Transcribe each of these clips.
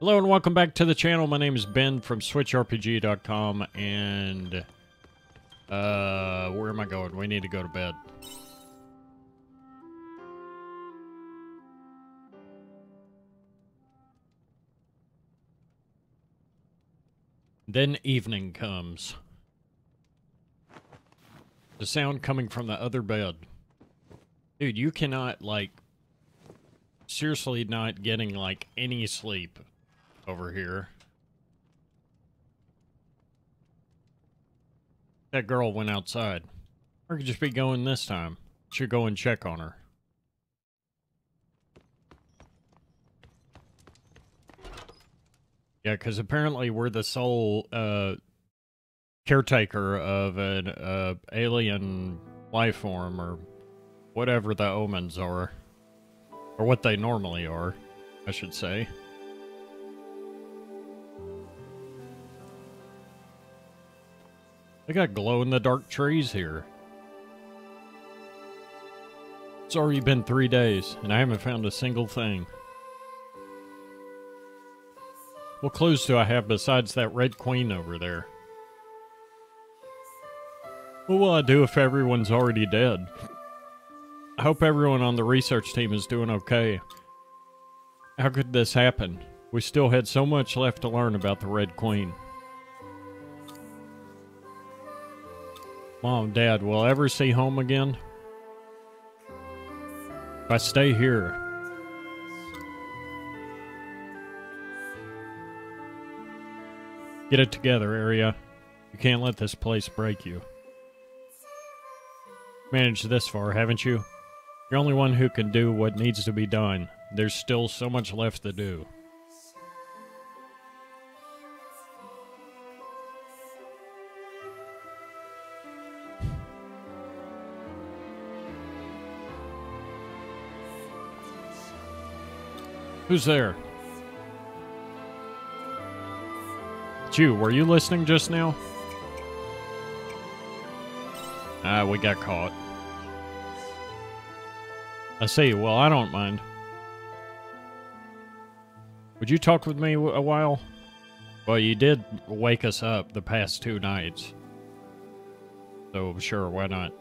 Hello and welcome back to the channel. My name is Ben from SwitchRPG.com and uh where am I going? We need to go to bed. Then evening comes. The sound coming from the other bed. Dude, you cannot like seriously not getting like any sleep over here. That girl went outside. Or could just be going this time. Should go and check on her. Yeah, because apparently we're the sole uh, caretaker of an uh, alien life form or whatever the omens are. Or what they normally are, I should say. They got glow in the dark trees here. It's already been three days, and I haven't found a single thing. What clues do I have besides that red queen over there? What will I do if everyone's already dead? I hope everyone on the research team is doing okay. How could this happen? We still had so much left to learn about the Red Queen. Mom, Dad, will I ever see home again? If I stay here, Get it together, Aria. You can't let this place break you. Managed this far, haven't you? You're the only one who can do what needs to be done. There's still so much left to do. Who's there? It's you. Were you listening just now? Ah, we got caught. I see. Well, I don't mind. Would you talk with me a while? Well, you did wake us up the past two nights. So, sure, why not?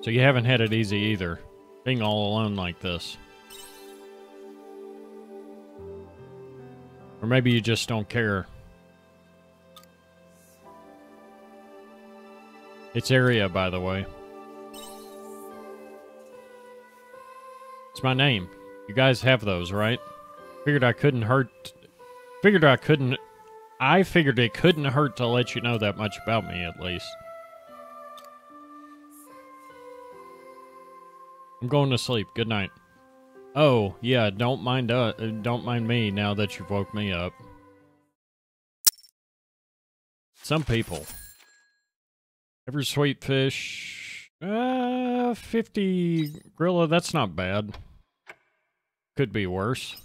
So, you haven't had it easy either, being all alone like this. Maybe you just don't care. It's Aria, by the way. It's my name. You guys have those, right? Figured I couldn't hurt. Figured I couldn't. I figured it couldn't hurt to let you know that much about me, at least. I'm going to sleep. Good night. Oh, yeah, don't mind uh, don't mind me now that you've woke me up. Some people. Every sweet fish. Uh, 50 Grilla, that's not bad. Could be worse.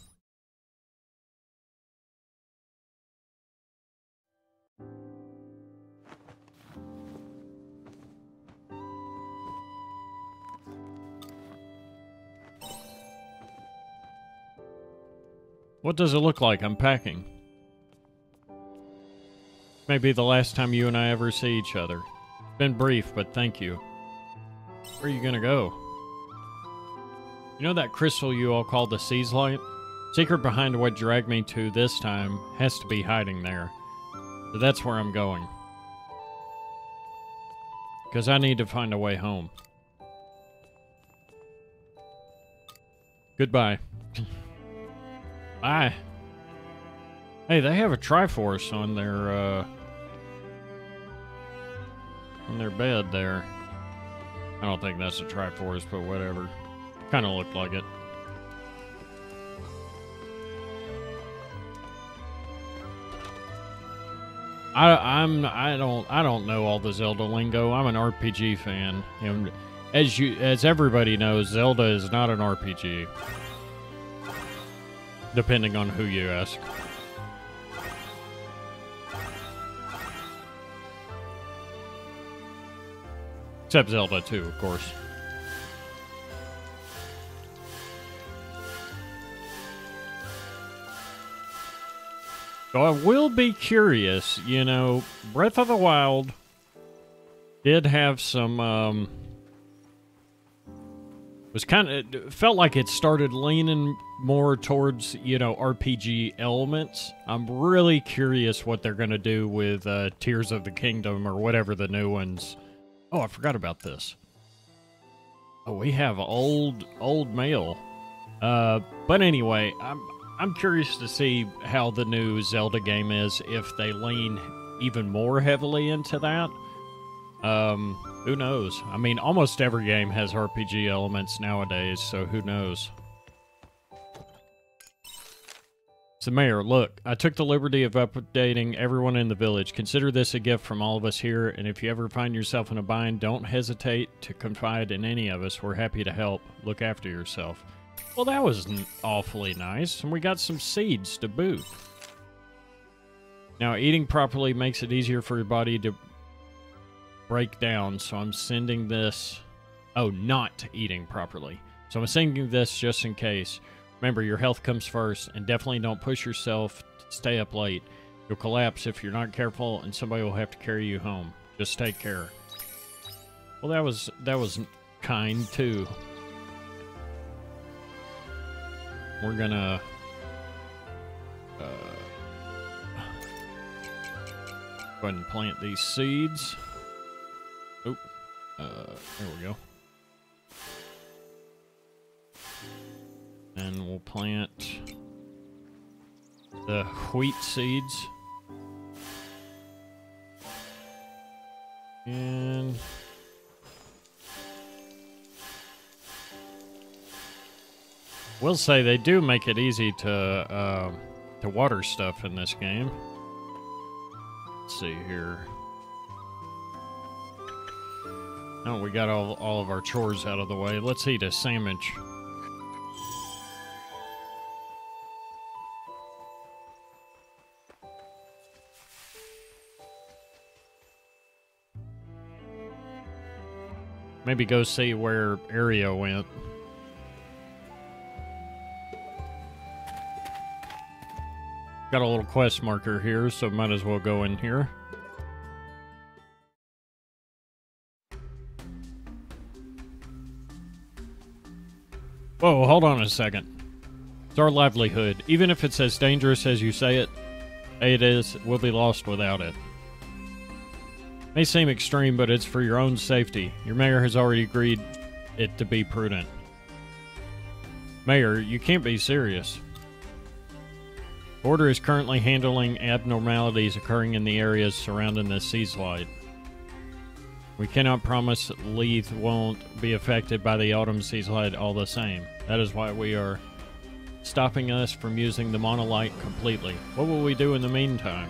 What does it look like I'm packing? Maybe the last time you and I ever see each other. It's Been brief, but thank you. Where are you gonna go? You know that crystal you all call the Seaslight? Secret behind what dragged me to this time has to be hiding there. That's where I'm going. Because I need to find a way home. Goodbye. Bye. Hey, they have a Triforce on their, uh... On their bed there. I don't think that's a Triforce, but whatever. Kind of looked like it. I, I'm I don't I don't know all the Zelda lingo. I'm an RPG fan, and as you as everybody knows, Zelda is not an RPG. Depending on who you ask. Except Zelda too, of course. So I will be curious. You know, Breath of the Wild did have some. Um, was kind of felt like it started leaning more towards you know RPG elements. I'm really curious what they're gonna do with uh, Tears of the Kingdom or whatever the new ones. Oh, I forgot about this. Oh, we have old old mail. Uh, but anyway, I'm I'm curious to see how the new Zelda game is if they lean even more heavily into that. Um, who knows? I mean, almost every game has RPG elements nowadays, so who knows? So, Mayor, look, I took the liberty of updating everyone in the village. Consider this a gift from all of us here, and if you ever find yourself in a bind, don't hesitate to confide in any of us. We're happy to help. Look after yourself. Well, that was awfully nice, and we got some seeds to boot. Now, eating properly makes it easier for your body to break down, so I'm sending this... Oh, not eating properly. So I'm sending this just in case. Remember, your health comes first, and definitely don't push yourself stay up late. You'll collapse if you're not careful, and somebody will have to carry you home. Just take care. Well, that was that was kind too. We're gonna uh, go ahead and plant these seeds. Uh, there we go. And we'll plant the wheat seeds. And will say they do make it easy to uh, to water stuff in this game. Let's see here. Oh, we got all, all of our chores out of the way. Let's eat a sandwich. Maybe go see where Aria went. Got a little quest marker here, so might as well go in here. Whoa, hold on a second. It's our livelihood. Even if it's as dangerous as you say it, it is, we'll be lost without it. May seem extreme, but it's for your own safety. Your mayor has already agreed it to be prudent. Mayor, you can't be serious. Order is currently handling abnormalities occurring in the areas surrounding the Seaslight. We cannot promise Lethe won't be affected by the Autumn Seaslight all the same. That is why we are stopping us from using the monolight completely. What will we do in the meantime?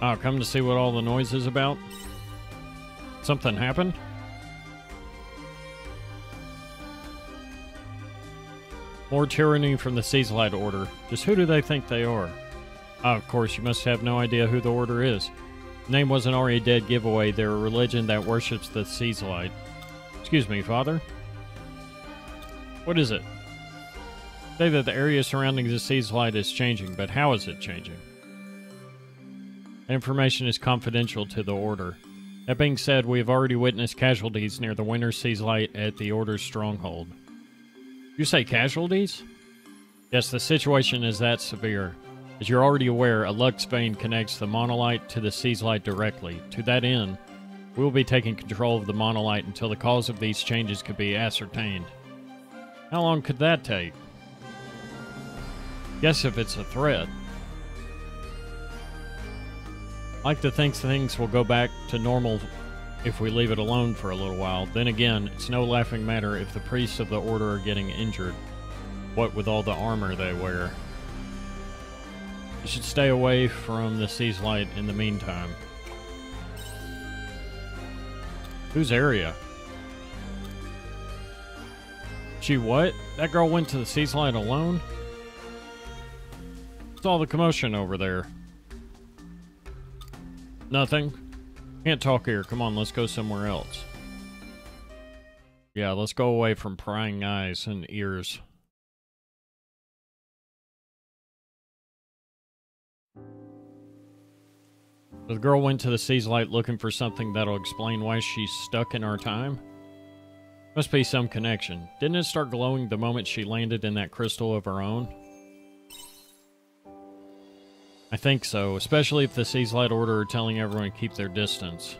Oh, come to see what all the noise is about? Something happened? More tyranny from the Seaslight Order. Just who do they think they are? Oh, of course, you must have no idea who the Order is. Name wasn't already dead giveaway. They're a religion that worships the Seaslight. Excuse me, Father? What is it? Say that the area surrounding the Seaslight is changing, but how is it changing? Information is confidential to the Order. That being said, we have already witnessed casualties near the Winter Seaslight at the Order's stronghold. You say casualties? Yes, the situation is that severe. As you're already aware, a Lux vein connects the monolight to the Seaslight directly. To that end, we will be taking control of the monolight until the cause of these changes could be ascertained. How long could that take? Guess if it's a threat. like to think things will go back to normal if we leave it alone for a little while. Then again, it's no laughing matter if the priests of the order are getting injured. What with all the armor they wear. You should stay away from the Seaslight in the meantime. Whose Aria? She what? That girl went to the Seaslight alone? What's all the commotion over there? Nothing? Can't talk here. Come on, let's go somewhere else. Yeah, let's go away from prying eyes and ears. The girl went to the Seaslight looking for something that'll explain why she's stuck in our time? Must be some connection. Didn't it start glowing the moment she landed in that crystal of her own? I think so, especially if the Seaslight Order are telling everyone to keep their distance.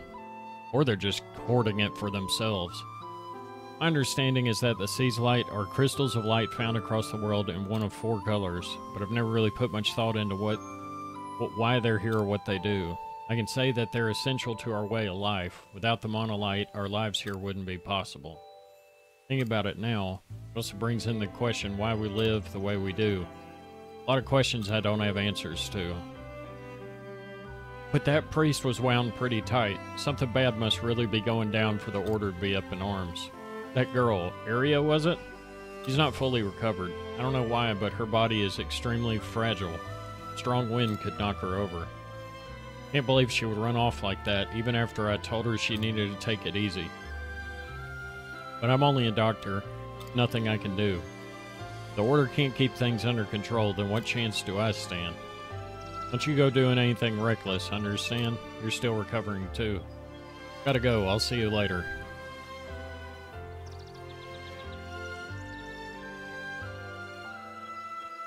Or they're just hoarding it for themselves. My understanding is that the Seaslight are crystals of light found across the world in one of four colors, but I've never really put much thought into what, what why they're here or what they do. I can say that they're essential to our way of life. Without the monolight, our lives here wouldn't be possible. Think about it now, it also brings in the question why we live the way we do. A lot of questions I don't have answers to. But that priest was wound pretty tight. Something bad must really be going down for the order to be up in arms. That girl, Aria, was it? She's not fully recovered. I don't know why, but her body is extremely fragile. Strong wind could knock her over. Can't believe she would run off like that, even after I told her she needed to take it easy. But I'm only a doctor. Nothing I can do. The Order can't keep things under control, then what chance do I stand? Don't you go doing anything reckless, understand? You're still recovering too. Gotta go, I'll see you later.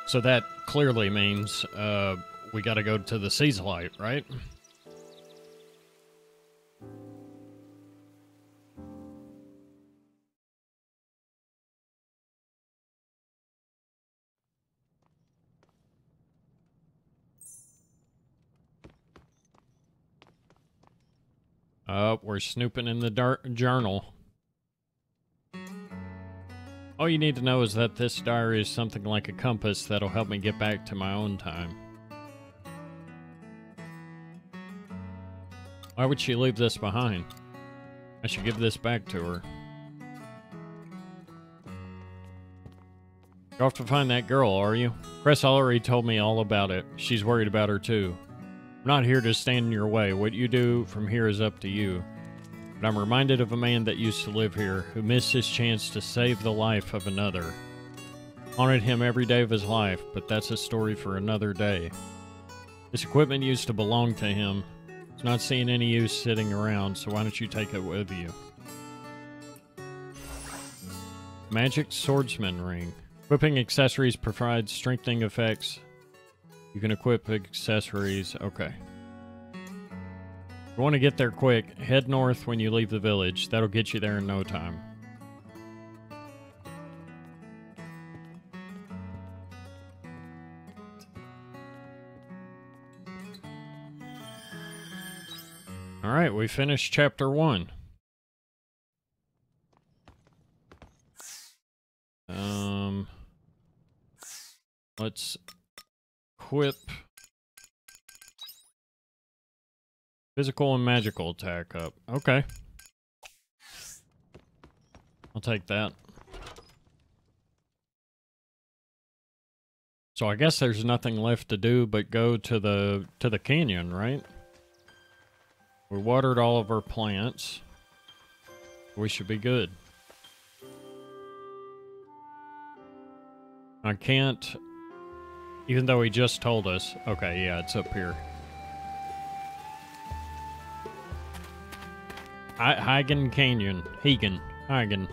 So that clearly means uh, we gotta go to the Seaslight, right? Uh, we're snooping in the dark journal. All you need to know is that this diary is something like a compass that'll help me get back to my own time. Why would she leave this behind? I should give this back to her. You're off to find that girl, are you? Chris already told me all about it. She's worried about her too. I'm not here to stand in your way. What you do from here is up to you. But I'm reminded of a man that used to live here who missed his chance to save the life of another. Haunted him every day of his life, but that's a story for another day. This equipment used to belong to him. Not seeing any use sitting around, so why don't you take it with you? Magic Swordsman Ring. Equipping accessories provides strengthening effects you can equip accessories. Okay. you want to get there quick, head north when you leave the village. That'll get you there in no time. All right, we finished chapter one. Um, let's equip physical and magical attack up. Okay. I'll take that. So I guess there's nothing left to do but go to the to the canyon, right? We watered all of our plants. We should be good. I can't even though he just told us. Okay, yeah, it's up here. Hagen Canyon. Hagen. Hagen.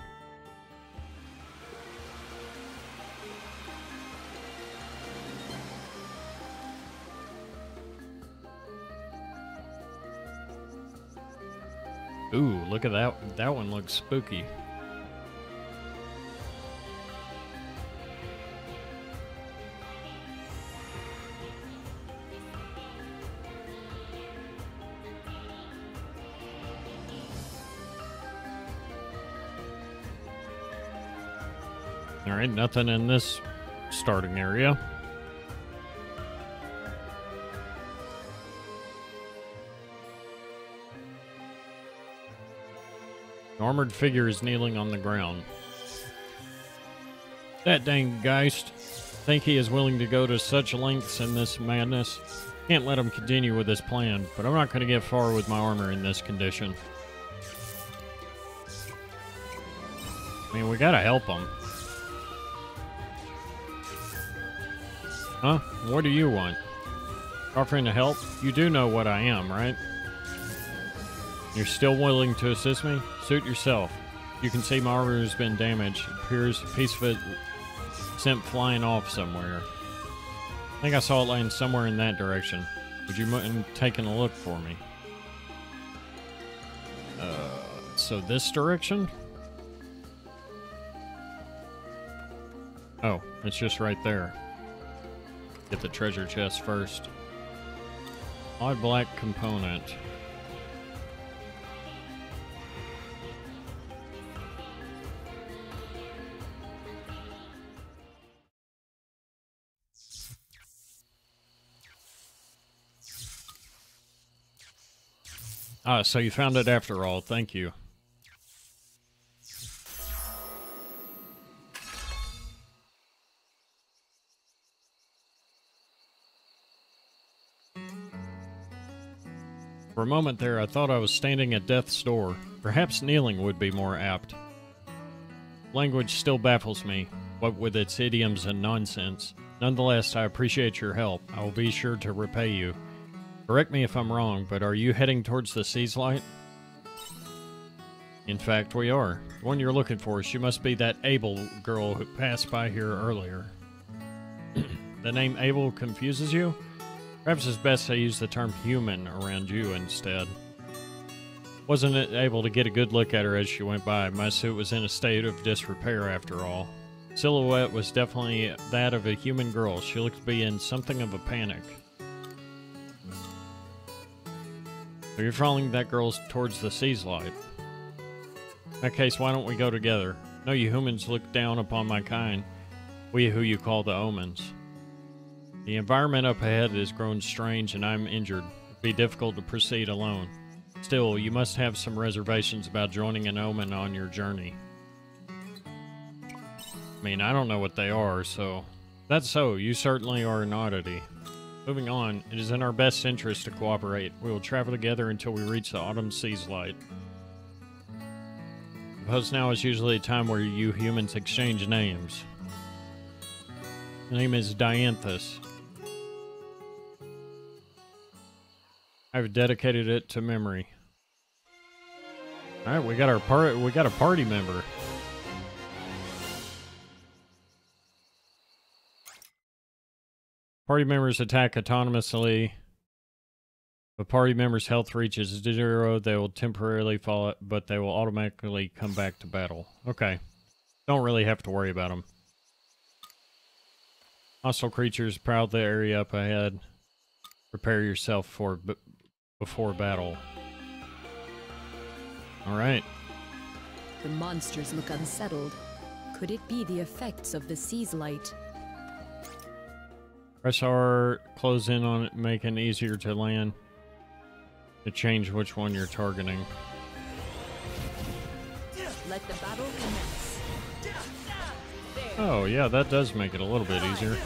Ooh, look at that. That one looks spooky. Alright, nothing in this starting area. Armored figure is kneeling on the ground. That dang Geist. Think he is willing to go to such lengths in this madness? Can't let him continue with his plan, but I'm not going to get far with my armor in this condition. I mean, we gotta help him. Huh? What do you want? Offering to help? You do know what I am, right? You're still willing to assist me? Suit yourself. You can see my armor has been damaged. It appears a piece of it sent flying off somewhere. I think I saw it land somewhere in that direction. Would you mind taking a look for me? Uh, so this direction? Oh, it's just right there. Get the treasure chest first. Odd black component. Ah, so you found it after all. Thank you. For a moment there, I thought I was standing at death's door. Perhaps kneeling would be more apt. Language still baffles me, what with its idioms and nonsense. Nonetheless, I appreciate your help. I will be sure to repay you. Correct me if I'm wrong, but are you heading towards the Seaslight? In fact, we are. The one you're looking for, she must be that Abel girl who passed by here earlier. the name Abel confuses you? Perhaps it's best I use the term human around you instead. Wasn't it able to get a good look at her as she went by. My suit was in a state of disrepair after all. Silhouette was definitely that of a human girl. She looked to be in something of a panic. So you're following that girl towards the Seaslight. In that case, why don't we go together? No, you humans look down upon my kind. We who you call the omens. The environment up ahead has grown strange and I'm injured. It'd be difficult to proceed alone. Still, you must have some reservations about joining an omen on your journey. I mean, I don't know what they are, so... That's so, you certainly are an oddity. Moving on, it is in our best interest to cooperate. We will travel together until we reach the autumn Seaslight. Suppose now is usually a time where you humans exchange names. The name is Dianthus. I've dedicated it to memory. All right, we got our part. We got a party member. Party members attack autonomously. If party member's health reaches zero, they will temporarily fall, but they will automatically come back to battle. Okay. Don't really have to worry about them. Hostile creatures prowl the area up ahead. Prepare yourself for before battle. Alright. The monsters look unsettled. Could it be the effects of the Seaslight? Press R, close in on it, making it easier to land. To change which one you're targeting. Let the battle commence. Oh, yeah, that does make it a little bit easier.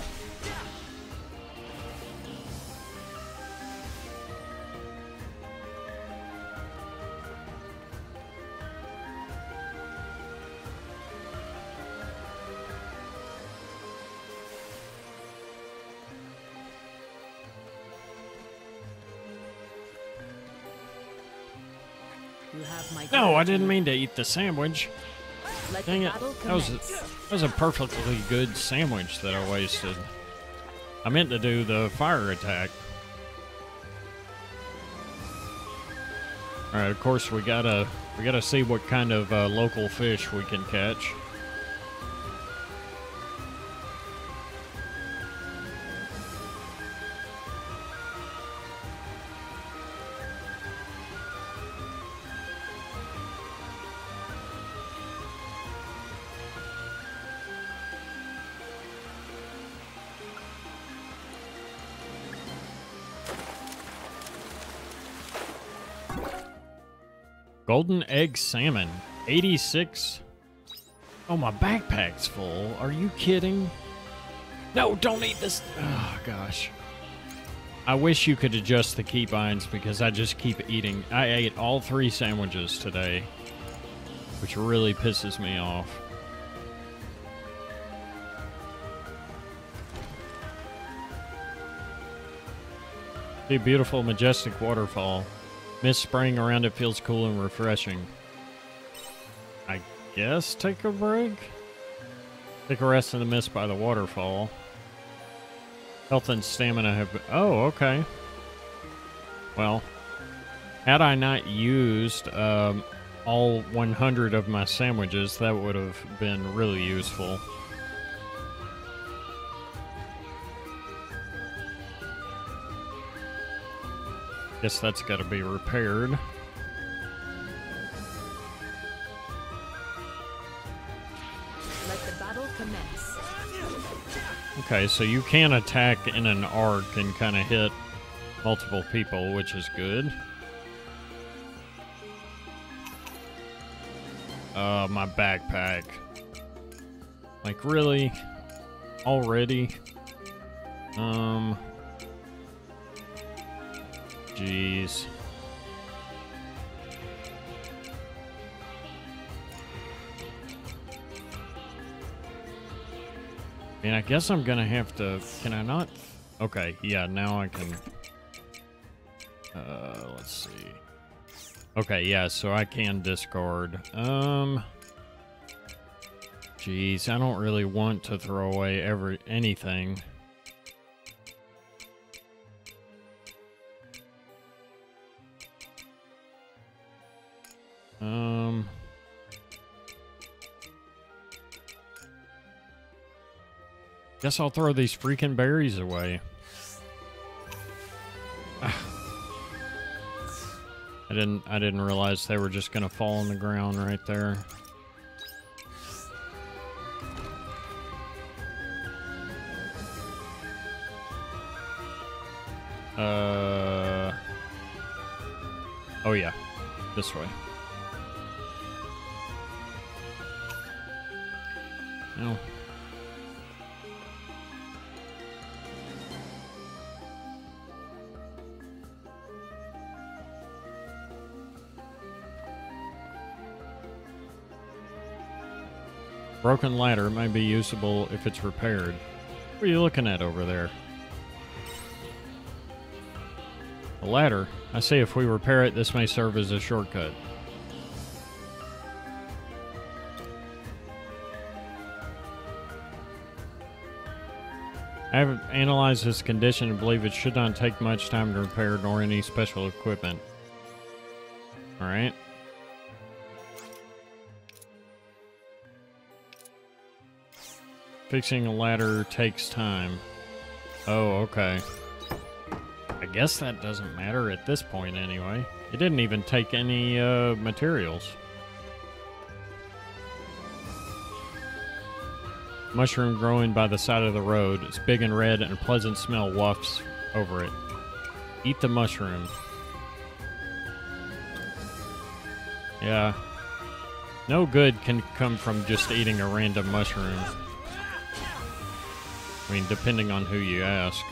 No, I didn't mean to eat the sandwich. Let Dang it. That was, a, that was a perfectly good sandwich that I wasted. I meant to do the fire attack. All right, of course we gotta we gotta see what kind of uh, local fish we can catch. Golden egg salmon, 86. Oh, my backpack's full. Are you kidding? No, don't eat this. Oh, gosh. I wish you could adjust the keybinds because I just keep eating. I ate all three sandwiches today, which really pisses me off. A beautiful, majestic waterfall. Mist spraying around it feels cool and refreshing. I guess take a break? Take a rest in the mist by the waterfall. Health and stamina have... Oh, okay. Well, had I not used um, all 100 of my sandwiches, that would have been really useful. Guess that's got to be repaired. Let the battle commence. Okay, so you can attack in an arc and kind of hit multiple people, which is good. Uh, my backpack. Like, really? Already? Um. Jeez. I mean, I guess I'm gonna have to. Can I not? Okay, yeah, now I can. Uh, let's see. Okay, yeah, so I can discard. Um. Jeez, I don't really want to throw away every anything. Um. Guess I'll throw these freaking berries away. I didn't I didn't realize they were just gonna fall on the ground right there. Uh Oh yeah. This way. No. Broken ladder may be usable if it's repaired. What are you looking at over there? A ladder? I say if we repair it, this may serve as a shortcut. I have analyzed this condition and believe it should not take much time to repair nor any special equipment. Alright. Fixing a ladder takes time. Oh, okay. I guess that doesn't matter at this point anyway. It didn't even take any uh, materials. Mushroom growing by the side of the road. It's big and red and a pleasant smell wafts over it. Eat the mushroom. Yeah. No good can come from just eating a random mushroom. I mean, depending on who you ask.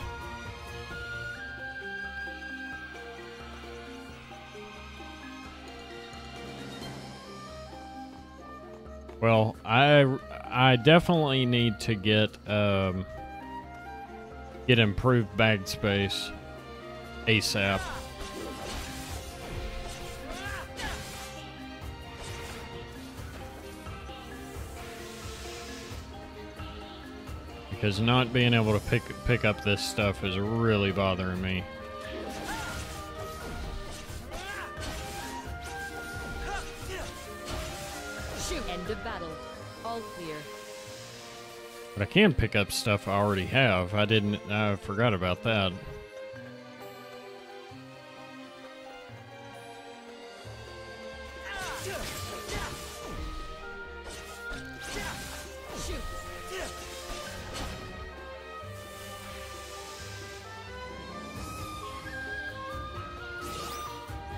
Well, I I definitely need to get um, get improved bag space ASAP. Because not being able to pick pick up this stuff is really bothering me. But I can pick up stuff I already have. I didn't. I forgot about that.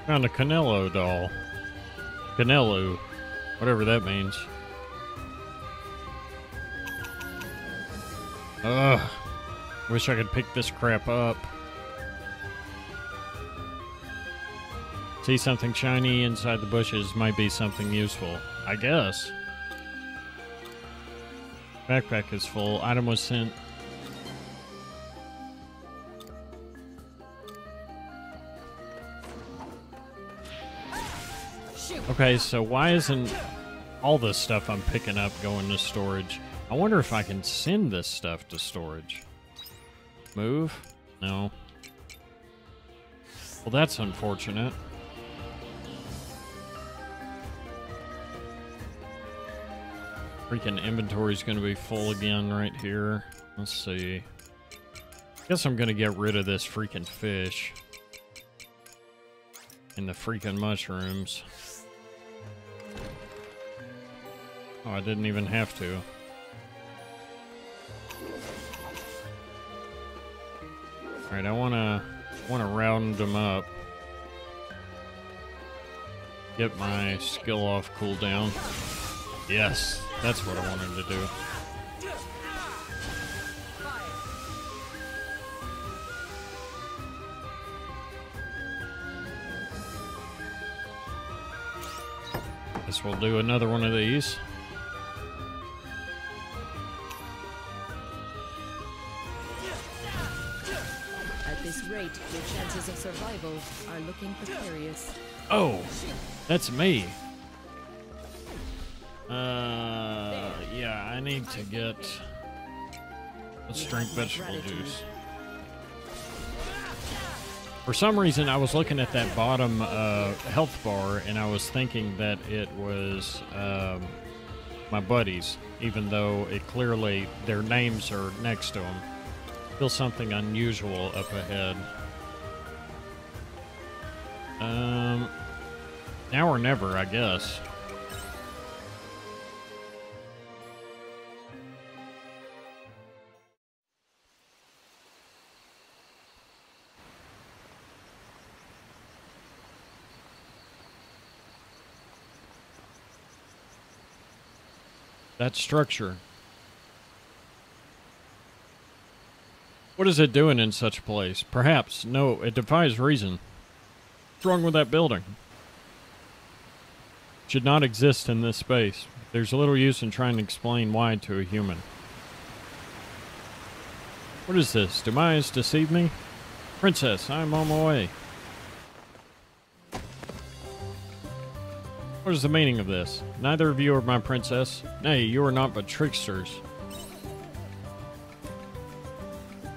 Found a Canelo doll. Canelo. Whatever that means. Ugh. Wish I could pick this crap up. See something shiny inside the bushes might be something useful. I guess. Backpack is full. Item was sent. Okay, so why isn't all this stuff I'm picking up going to storage? I wonder if I can send this stuff to storage. Move? No. Well, that's unfortunate. Freaking inventory's gonna be full again right here. Let's see. Guess I'm gonna get rid of this freaking fish. And the freaking mushrooms. Oh, I didn't even have to. Alright, I wanna wanna round them up. Get my skill off cooldown. Yes, that's what I wanted to do. Guess we'll do another one of these. Your chances of survival are looking precarious. Oh, that's me. Uh, yeah, I need to get. Let's drink vegetable juice. For some reason, I was looking at that bottom uh, health bar and I was thinking that it was um, my buddies, even though it clearly their names are next to them. Feel something unusual up ahead. Um, now or never, I guess. That structure. What is it doing in such a place? Perhaps. No, it defies reason. What's wrong with that building? Should not exist in this space. There's little use in trying to explain why to a human. What is this? Do my eyes deceive me? Princess, I'm on my way. What is the meaning of this? Neither of you are my princess. Nay, you are not but tricksters.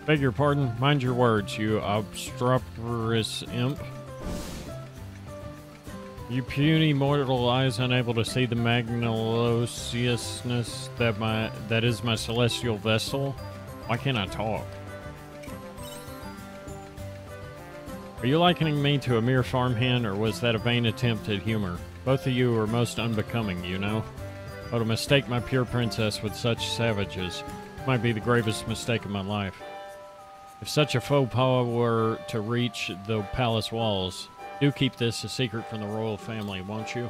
Beg your pardon. Mind your words, you obstreperous imp. You puny mortal eyes unable to see the magnilousness that my that is my celestial vessel. Why can't I talk? Are you likening me to a mere farmhand, or was that a vain attempt at humor? Both of you are most unbecoming, you know. Oh, to mistake my pure princess with such savages might be the gravest mistake of my life. If such a faux pas were to reach the palace walls, do keep this a secret from the royal family, won't you?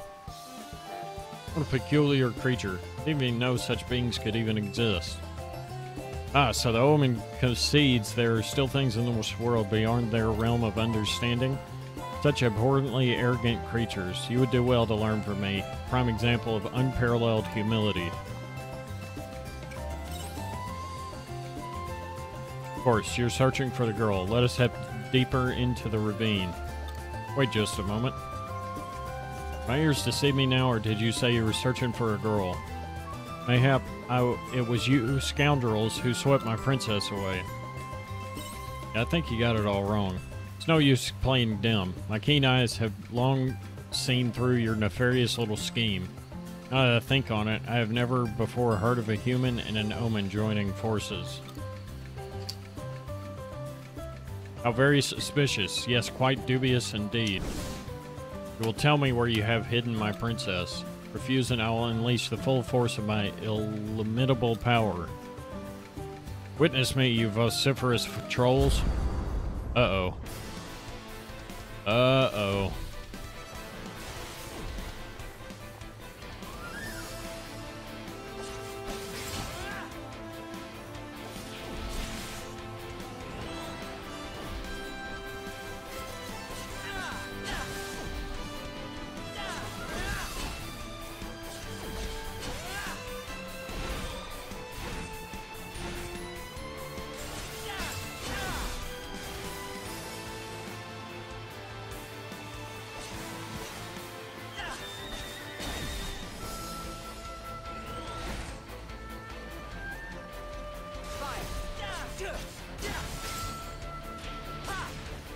What a peculiar creature. Didn't even know such beings could even exist. Ah, so the omen concedes there are still things in this world beyond their realm of understanding? Such abhorrently arrogant creatures. You would do well to learn from me. Prime example of unparalleled humility. Of course, you're searching for the girl. Let us head deeper into the ravine. Wait just a moment. My ears deceive me now, or did you say you were searching for a girl? Mayhap I, it was you scoundrels who swept my princess away. I think you got it all wrong. It's no use playing dumb. My keen eyes have long seen through your nefarious little scheme. Now that I think on it, I have never before heard of a human and an omen joining forces. How very suspicious. Yes, quite dubious indeed. You will tell me where you have hidden my princess. Refuse and I will unleash the full force of my illimitable power. Witness me, you vociferous trolls. Uh-oh. Uh-oh.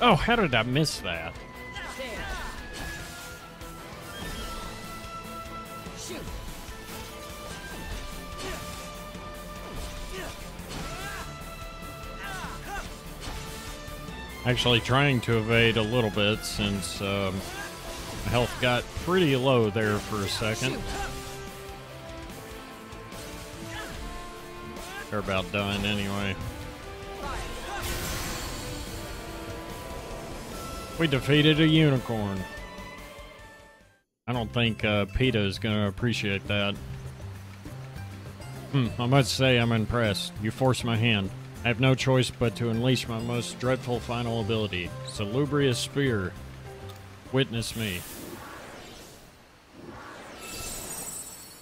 Oh, how did I miss that? Actually trying to evade a little bit since um, health got pretty low there for a second. They're about done anyway. We defeated a unicorn. I don't think uh, PETA is going to appreciate that. Hmm, I must say I'm impressed. You forced my hand. I have no choice but to unleash my most dreadful final ability, Salubrious Spear. Witness me.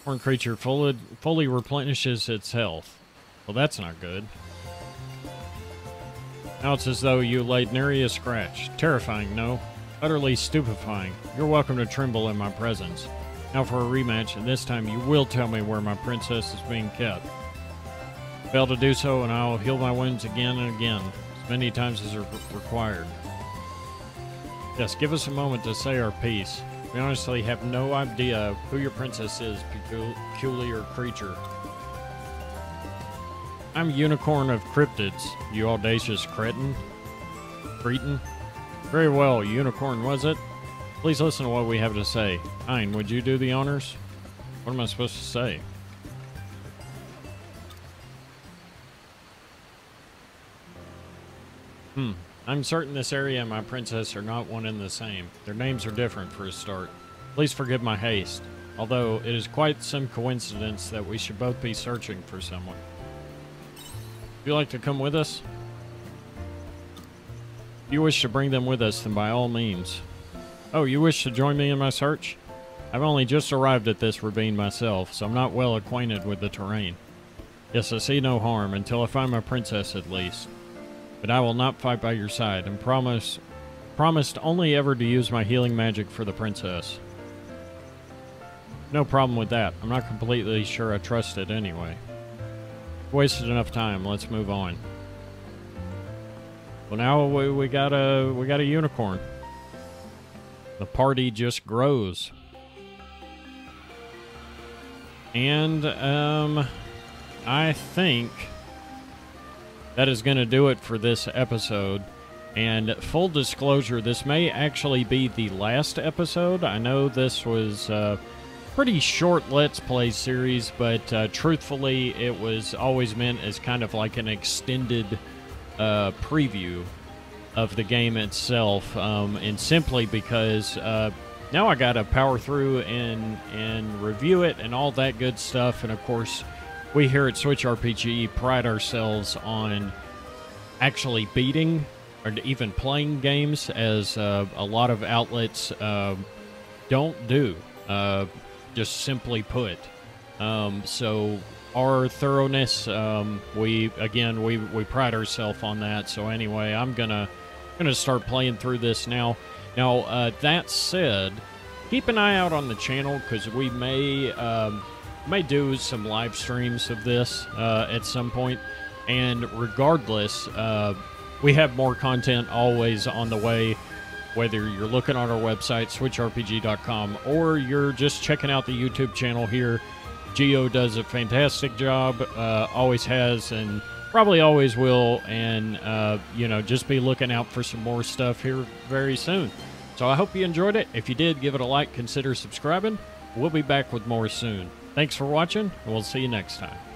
Horn creature fully, fully replenishes its health. Well, that's not good. Now it's as though you laid nary a scratch. Terrifying, no? Utterly stupefying. You're welcome to tremble in my presence. Now for a rematch, and this time you will tell me where my princess is being kept. Fail to do so, and I'll heal my wounds again and again, as many times as are required. Yes, give us a moment to say our piece. We honestly have no idea who your princess is, peculiar creature. I'm Unicorn of Cryptids, you audacious cretin. Cretin? Very well, Unicorn, was it? Please listen to what we have to say. Heine, would you do the honors? What am I supposed to say? Hmm. I'm certain this Aria and my princess are not one and the same. Their names are different for a start. Please forgive my haste, although it is quite some coincidence that we should both be searching for someone. You like to come with us? If you wish to bring them with us, then by all means. Oh, you wish to join me in my search? I've only just arrived at this ravine myself, so I'm not well acquainted with the terrain. Yes, I see no harm, until I find my princess at least. But I will not fight by your side, and promise promised only ever to use my healing magic for the princess. No problem with that. I'm not completely sure I trust it anyway. Wasted enough time. Let's move on. Well, now we, we got a we got a unicorn. The party just grows. And um, I think that is going to do it for this episode. And full disclosure, this may actually be the last episode. I know this was a pretty short Let's Play series, but uh, truthfully, it was always meant as kind of like an extended uh, preview of the game itself, um, and simply because uh, now I got to power through and and review it and all that good stuff. And of course, we here at Switch RPG pride ourselves on actually beating or even playing games, as uh, a lot of outlets uh, don't do. Uh, just simply put. Um, so our thoroughness, um, we again we we pride ourselves on that. So anyway, I'm gonna gonna start playing through this now. Now uh, that said, keep an eye out on the channel because we may um, may do some live streams of this uh, at some point. And regardless, uh, we have more content always on the way. Whether you're looking on our website, switchrpg.com, or you're just checking out the YouTube channel here, Geo does a fantastic job, uh, always has, and probably always will. And, uh, you know, just be looking out for some more stuff here very soon. So I hope you enjoyed it. If you did, give it a like, consider subscribing. We'll be back with more soon. Thanks for watching, and we'll see you next time.